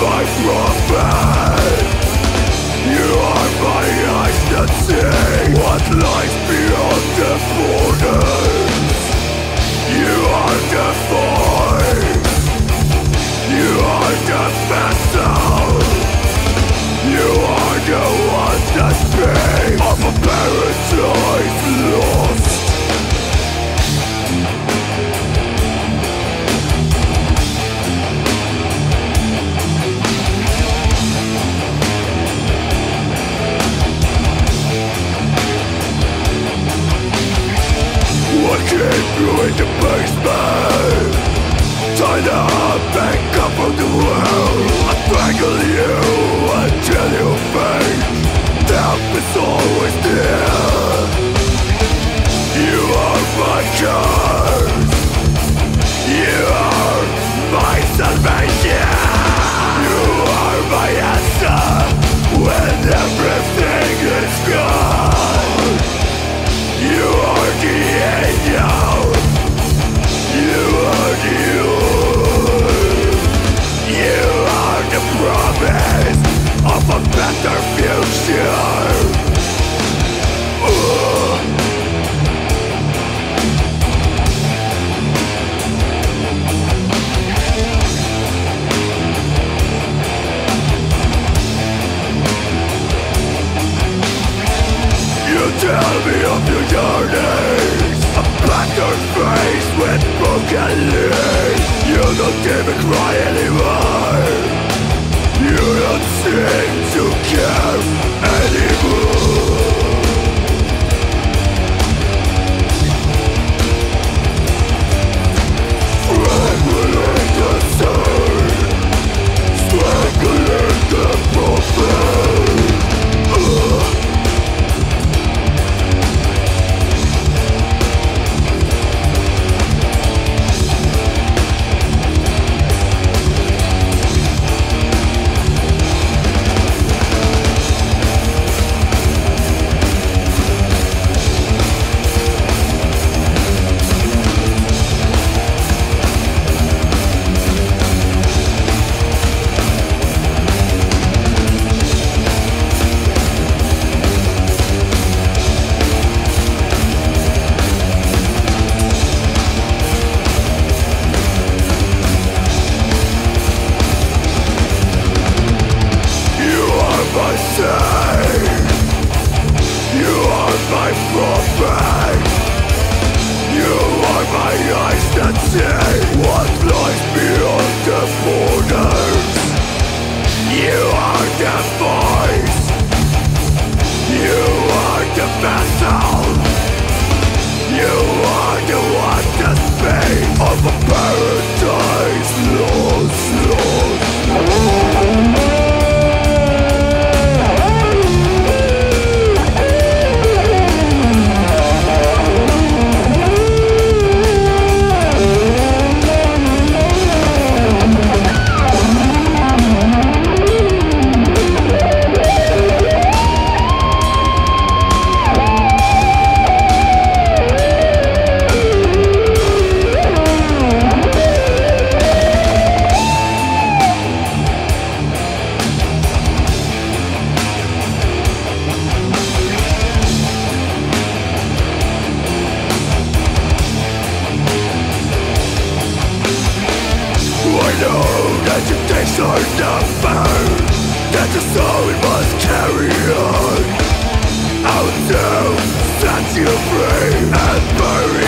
my prophet You are my eyes that see What lies beyond the borders? You are the voice. You are the vessel. You are the one that In the basement Tied up and cut the world I strangle you until tell me of your journeys A battered face with broken limbs You don't even cry anymore You are my eyes that see what lies beyond the borders. You are the voice. You are the vessel. You are know that you taste are the soul must carry on Out to set you free And bury